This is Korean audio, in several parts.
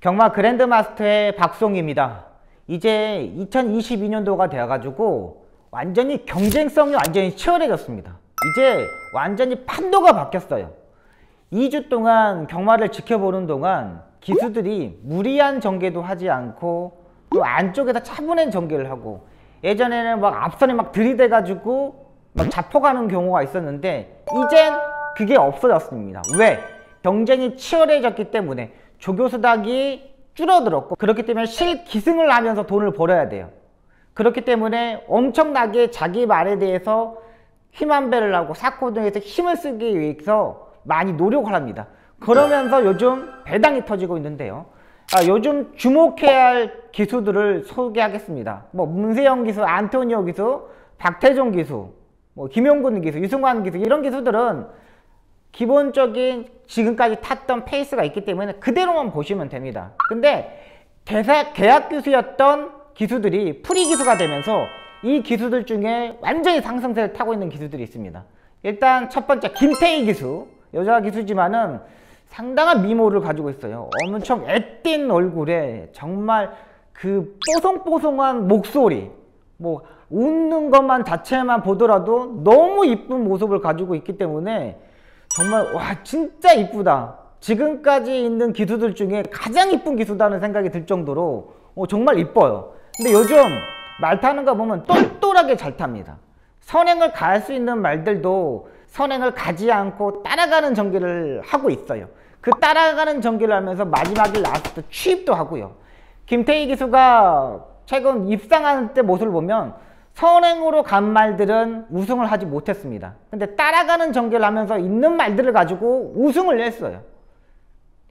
경마 그랜드마스터의 박송입니다. 이제 2022년도가 되어가지고 완전히 경쟁성이 완전히 치열해졌습니다. 이제 완전히 판도가 바뀌었어요. 2주 동안 경마를 지켜보는 동안 기수들이 무리한 전개도 하지 않고 또 안쪽에다 차분한 전개를 하고 예전에는 막 앞선에 막 들이대가지고 막 잡혀가는 경우가 있었는데 이젠 그게 없어졌습니다. 왜? 경쟁이 치열해졌기 때문에 조교수닥이 줄어들었고 그렇기 때문에 실기승을 하면서 돈을 벌어야 돼요. 그렇기 때문에 엄청나게 자기 말에 대해서 힘한 배를 하고 사코 등에서 힘을 쓰기 위해서 많이 노력을 합니다. 그러면서 요즘 배당이 터지고 있는데요. 아, 요즘 주목해야 할 기수들을 소개하겠습니다. 뭐 문세영 기수, 안토니오 기수, 박태종 기수, 뭐 김용근 기수, 유승환 기수 이런 기수들은 기본적인 지금까지 탔던 페이스가 있기 때문에 그대로만 보시면 됩니다. 근데 계약, 계약 기수였던 기수들이 프리 기수가 되면서 이 기수들 중에 완전히 상승세를 타고 있는 기수들이 있습니다. 일단 첫 번째 김태희 기수 여자 기수지만은 상당한 미모를 가지고 있어요. 엄청 애띤 얼굴에 정말 그 뽀송뽀송한 목소리 뭐 웃는 것만 자체만 보더라도 너무 이쁜 모습을 가지고 있기 때문에 정말 와 진짜 이쁘다. 지금까지 있는 기수들 중에 가장 이쁜 기수다는 생각이 들 정도로 어, 정말 이뻐요. 근데 요즘 말 타는 거 보면 똘똘하게 잘 탑니다. 선행을 갈 수 있는 말들도 선행을 가지 않고 따라가는 전개를 하고 있어요. 그 따라가는 전개를 하면서 마지막에 last 추입도 하고요. 김태희 기수가 최근 입상할 때 모습을 보면 선행으로 간 말들은 우승을 하지 못했습니다. 근데 따라가는 전개를 하면서 있는 말들을 가지고 우승을 했어요.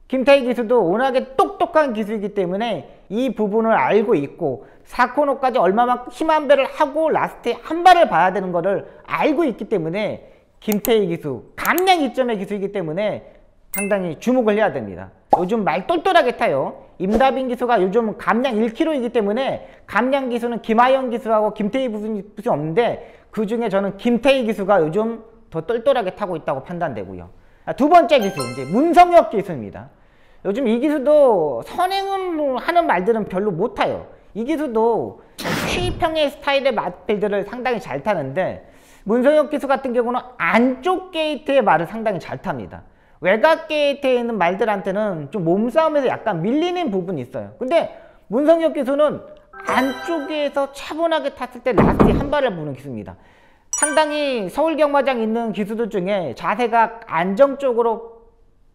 김태희 기수도 워낙에 똑똑한 기수이기 때문에 이 부분을 알고 있고 4코너까지 얼마만큼 힘 안배를 하고 last에 한 발을 봐야 되는 것을 알고 있기 때문에 김태희 기수, 감량 이점의 기수이기 때문에 상당히 주목을 해야 됩니다. 요즘 말 똘똘하게 타요. 임다빈 기수가 요즘 감량 1kg이기 때문에 감량 기수는 김하영 기수하고 김태희 기수 없는데 그 중에 저는 김태희 기수가 요즘 더 똘똘하게 타고 있다고 판단되고요. 두 번째 기수 이제 문성혁 기수입니다. 요즘 이 기수도 선행을 하는 말들은 별로 못 타요. 이 기수도 추입형의 스타일의 말들을 상당히 잘 타는데 문성혁 기수 같은 경우는 안쪽 게이트의 말을 상당히 잘 탑니다. 외곽 게이트에 있는 말들한테는 좀 몸싸움에서 약간 밀리는 부분이 있어요. 근데 문성혁 기수는 안쪽에서 차분하게 탔을 때 last 한 발을 보는 기수입니다. 상당히 서울 경마장 있는 기수들 중에 자세가 안정적으로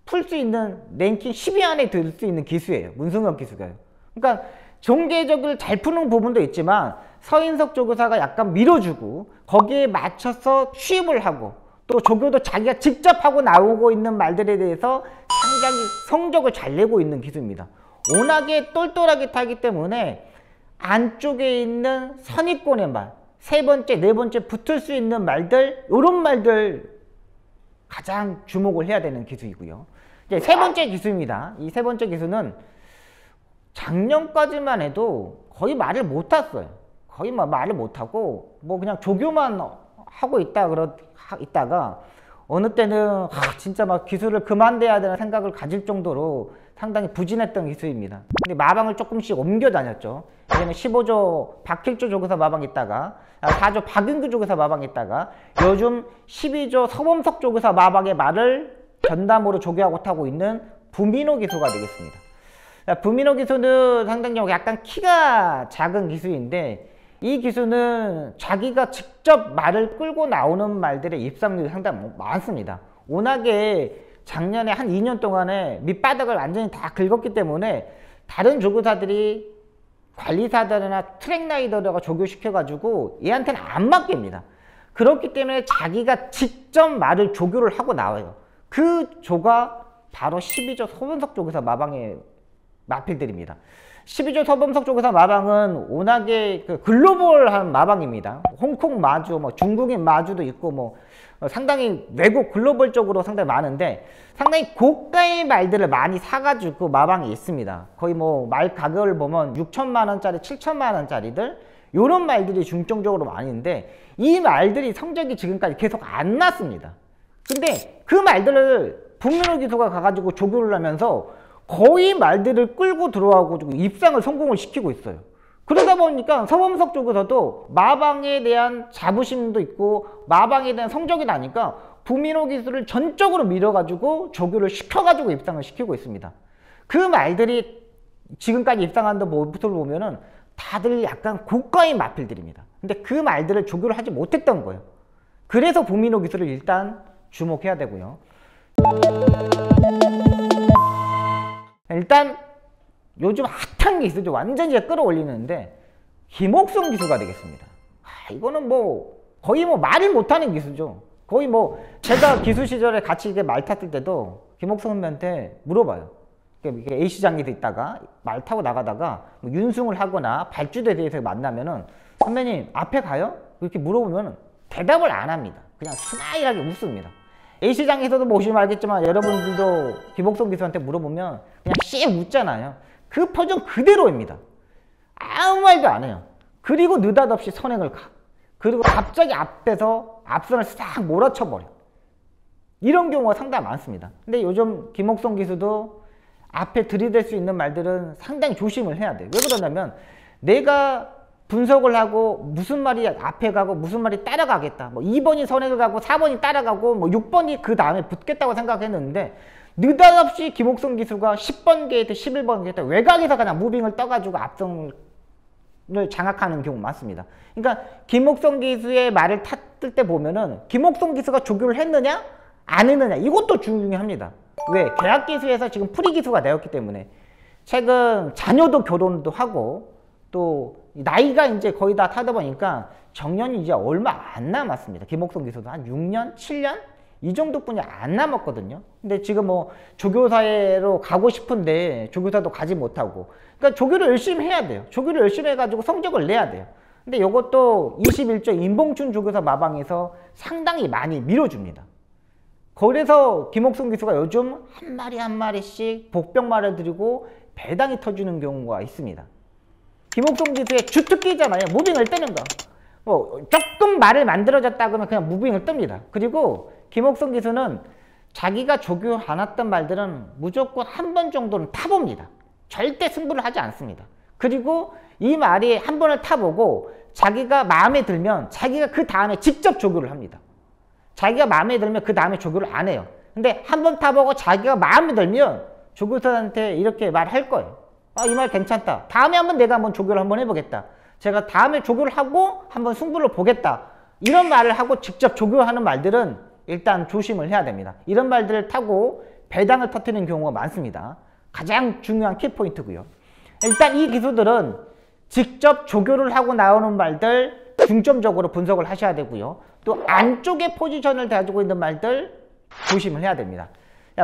풀 수 있는 랭킹 10위 안에 들 수 있는 기수예요. 문성혁 기수가요. 그러니까 종계적으로 잘 푸는 부분도 있지만 서인석 조교사가 약간 밀어주고 거기에 맞춰서 취입을 하고 또 조교도 자기가 직접 하고 나오고 있는 말들에 대해서 상당히 성적을 잘 내고 있는 기수입니다. 워낙에 똘똘하게 타기 때문에 안쪽에 있는 선입권의 말, 세 번째, 네 번째 붙을 수 있는 말들, 이런 말들 가장 주목을 해야 되는 기수이고요. 이제 세 번째 기수입니다. 이 세 번째 기수는 작년까지만 해도 거의 말을 못 탔어요. 거의 뭐 말을 못 하고 뭐 그냥 조교만 하고 있다 그러 있다가 어느 때는 하, 진짜 막 기술을 그만둬야 되는 생각을 가질 정도로 상당히 부진했던 기술입니다. 근데 마방을 조금씩 옮겨 다녔죠. 예전에 15조 박길조 조교사 마방 있다가 4조 아, 박윤규 조교사 마방 있다가 요즘 12조 서범석 조교사 마방의 말을 전담으로 조교하고 타고 있는 부민호 기수가 되겠습니다. 부민호 기수는 상당히 약간 키가 작은 기수인데 이 기수는 자기가 직접 말을 끌고 나오는 말들의 입상률이 상당히 많습니다. 워낙에 작년에 한 2년 동안에 밑바닥을 완전히 다 긁었기 때문에 다른 조교사들이 관리사들이나 트랙라이더가 조교시켜가지고 얘한테는 안 맡깁니다. 그렇기 때문에 자기가 직접 말을 조교를 하고 나와요. 그 조가 바로 12조 소변석 조교사 마방의 마필들입니다. 12조 서범석 쪽에서 마방은 워낙에 그 글로벌한 마방입니다. 홍콩 마주, 뭐 중국인 마주도 있고 뭐 상당히 외국 글로벌적으로 상당히 많은데 상당히 고가의 말들을 많이 사가지고 마방이 있습니다. 거의 뭐 말 가격을 보면 6천만 원짜리, 7천만 원짜리들 이런 말들이 중점적으로 많은데 이 말들이 성적이 지금까지 계속 안 났습니다. 근데 그 말들을 북민호 기수가 가가지고 조교를 하면서 거의 말들을 끌고 들어와고 좀 입상을 성공을 시키고 있어요. 그러다 보니까 서범석 쪽에서도 마방에 대한 자부심도 있고 마방에 대한 성적이 나니까 부민호 기술을 전적으로 밀어가지고 조교를 시켜가지고 입상을 시키고 있습니다. 그 말들이 지금까지 입상한 모습을 보면은 다들 약간 고가의 마필들입니다. 근데 그 말들을 조교를 하지 못했던 거예요. 그래서 부민호 기술을 일단 주목해야 되고요. 일단 요즘 핫한 게 있어요. 완전히 끌어올리는데 김옥성 기수가 되겠습니다. 아, 이거는 뭐 거의 뭐 말을 못하는 기수죠. 거의 뭐 제가 기수 시절에 같이 이게 말 탔을 때도 김옥성 선배한테 물어봐요. 이게 A시장에서 있다가 말 타고 나가다가 뭐 윤승을 하거나 발주대에 대해서 만나면은 선배님 앞에 가요? 이렇게 물어보면 대답을 안 합니다. 그냥 스마일하게 웃습니다. A시장에서도 보시면 알겠지만 여러분들도 김옥성 기수한테 물어보면 그냥 씩 웃잖아요. 그 표정 그대로입니다. 아무 말도 안 해요. 그리고 느닷없이 선행을 가. 그리고 갑자기 앞에서 앞선을 싹 몰아쳐버려. 이런 경우가 상당히 많습니다. 근데 요즘 김옥성 기수도 앞에 들이댈 수 있는 말들은 상당히 조심을 해야 돼요. 왜 그러냐면 내가 분석을 하고 무슨 말이 앞에 가고 무슨 말이 따라가겠다. 뭐 2번이 선행을 가고 4번이 따라가고 뭐 6번이 그 다음에 붙겠다고 생각했는데 느닷없이 김옥성 기수가 10번 게이트, 11번 게이트 외곽에서 그냥 moving을 떠가지고 앞선을 장악하는 경우 많습니다. 그러니까 김옥성 기수의 말을 탔을 때 보면은 김옥성 기수가 조교를 했느냐 안 했느냐 이것도 중요합니다. 왜? 계약 기수에서 지금 프리 기수가 되었기 때문에 최근 자녀도 결혼도 하고 또 나이가 이제 거의 다 차다 보니까 정년이 이제 얼마 안 남았습니다. 김옥성 기수도 한 6년, 7년 이 정도뿐이 안 남았거든요. 근데 지금 뭐 조교사로 가고 싶은데 조교사도 가지 못하고 그러니까 조교를 열심히 해야 돼요. 조교를 열심히 해가지고 성적을 내야 돼요. 근데 이것도 21조 인봉춘 조교사 마방에서 상당히 많이 밀어줍니다. 그래서 김옥성 기수가 요즘 한 마리 한 마리씩 복병말을 드리고 배당이 터지는 경우가 있습니다. 김옥성 기수의 주특기잖아요. 무빙을 뜨는 거. 뭐 조금 말을 만들어졌다 그러면 그냥 무빙을 뜹니다. 그리고 김옥성 기수는 자기가 조교 안 왔던 말들은 무조건 한 번 정도는 타봅니다. 절대 승부를 하지 않습니다. 그리고 이 말이 한 번을 타보고 자기가 마음에 들면 자기가 그 다음에 직접 조교를 합니다. 자기가 마음에 들면 그 다음에 조교를 안 해요. 근데 한 번 타보고 자기가 마음에 들면 조교사한테 이렇게 말할 거예요. 아, 이 말 괜찮다. 다음에 한번 내가 한번 조교를 한번 해보겠다. 제가 다음에 조교를 하고 한번 승부를 보겠다. 이런 말을 하고 직접 조교하는 말들은 일단 조심을 해야 됩니다. 이런 말들을 타고 배당을 터트리는 경우가 많습니다. 가장 중요한 키포인트고요. 일단 이 기수들은 직접 조교를 하고 나오는 말들 중점적으로 분석을 하셔야 되고요. 또 안쪽에 포지션을 가지고 있는 말들 조심을 해야 됩니다.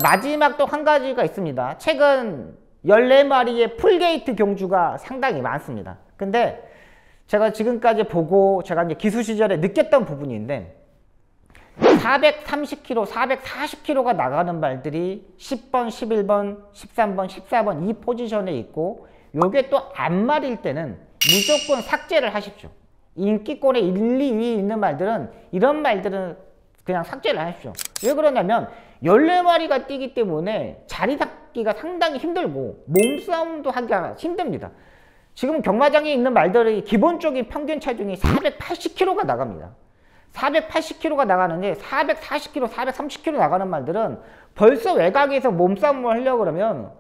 마지막 또 한 가지가 있습니다. 최근 14마리의 full gate 경주가 상당히 많습니다. 근데 제가 지금까지 보고 제가 이제 기수 시절에 느꼈던 부분인데 430km, 440km가 나가는 말들이 10번, 11번, 13번, 14번 이 포지션에 있고 요게 또 암말일 때는 무조건 삭제를 하십시오. 인기권에 1, 2위 있는 말들은 이런 말들은 그냥 삭제를 하십시오. 왜 그러냐면 14마리가 뛰기 때문에 자리 잡기가 상당히 힘들고 몸싸움도 하기가 힘듭니다. 지금 경마장에 있는 말들이 기본적인 평균 체중이 480kg가 나갑니다. 480kg가 나가는데 440kg, 430kg 나가는 말들은 벌써 외곽에서 몸싸움을 하려고 그러면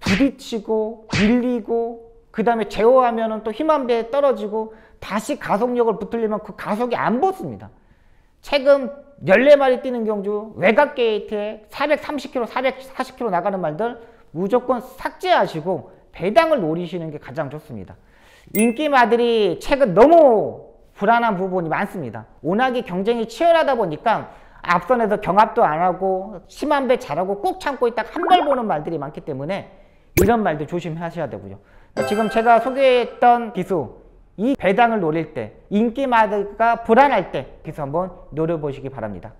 부딪히고 밀리고 그 다음에 제어하면 또 힘 한 배 떨어지고 다시 가속력을 붙으려면 그 가속이 안 붙습니다. 최근 14마리 뛰는 경주 외곽 게이트에 430km, 440km 나가는 말들 무조건 삭제하시고 배당을 노리시는 게 가장 좋습니다. 인기마들이 최근 너무 불안한 부분이 많습니다. 워낙에 경쟁이 치열하다 보니까 앞선에서 경합도 안 하고 심한 배 잘하고 꾹 참고 있다가 한발 보는 말들이 많기 때문에 이런 말도 조심하셔야 되고요. 지금 제가 소개했던 기수 이 배당을 노릴 때 인기 마드가 불안할 때 기수 한번 노려보시기 바랍니다.